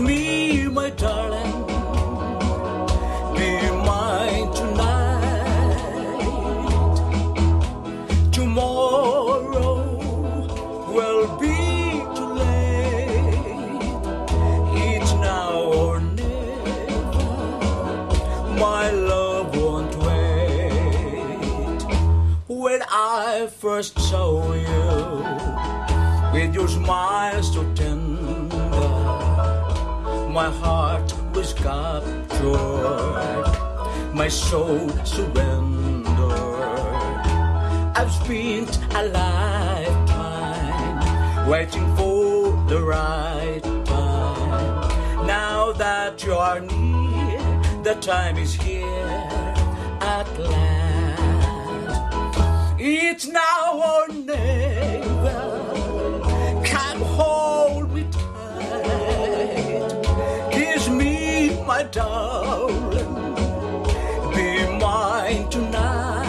me, my darling. Be mine tonight. Tomorrow will be too late. It's now or never. My love won't wait. When I first saw you with your smile so tender, my heart was captured, my soul surrendered. I've spent a lifetime waiting for the right time. Now that you are near, the time is here at last. It's now or never. Darling. Be mine tonight.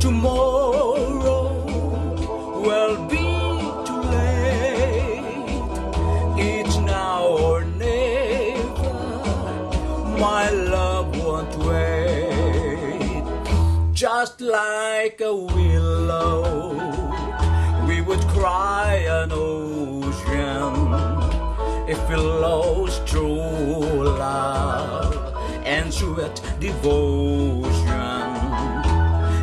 Tomorrow will be too late. It's now or never. My love won't wait. Just like a willow, we would cry an ocean lost true love and sweet devotion.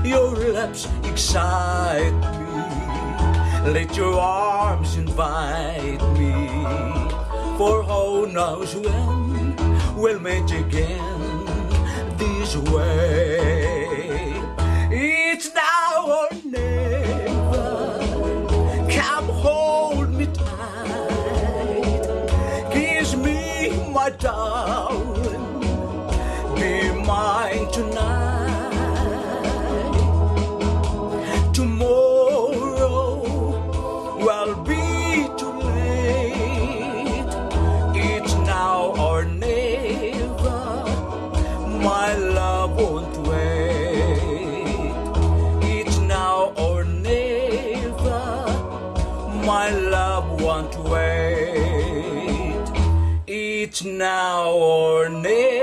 Your lips excite me. Let your arms invite me. For who knows when we'll meet again this way. Darling. Be mine tonight. Tomorrow will be too late. It's now or never. My love won't wait. It's now or never. My love won't wait. Now or never.